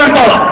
Ramadan.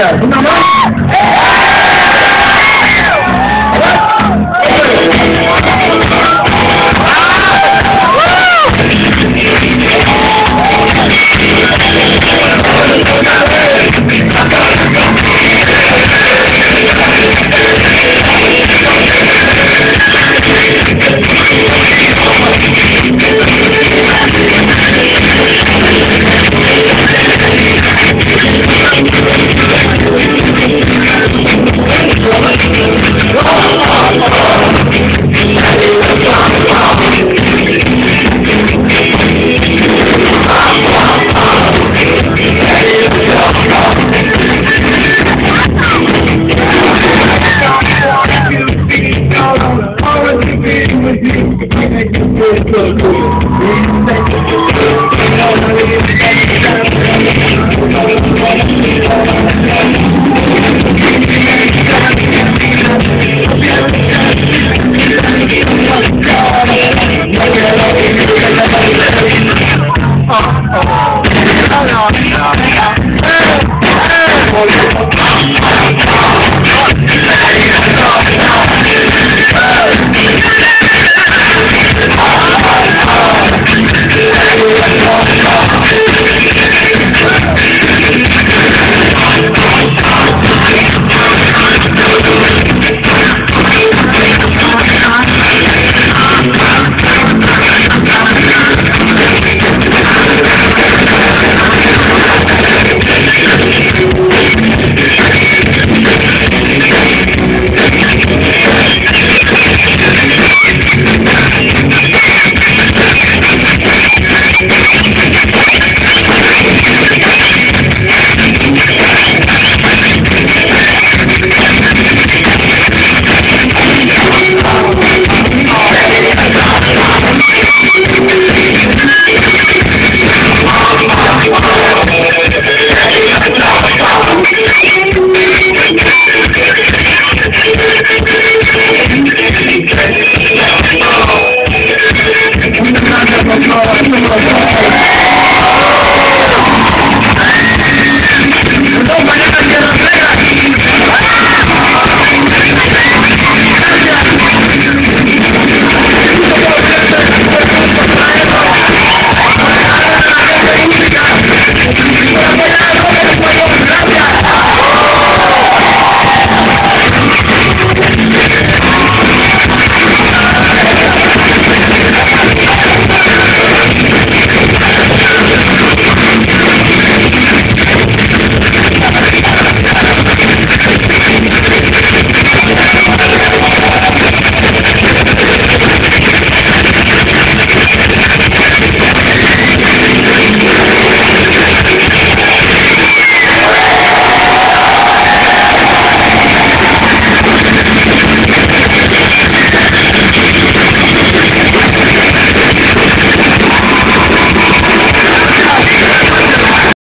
Ya, k e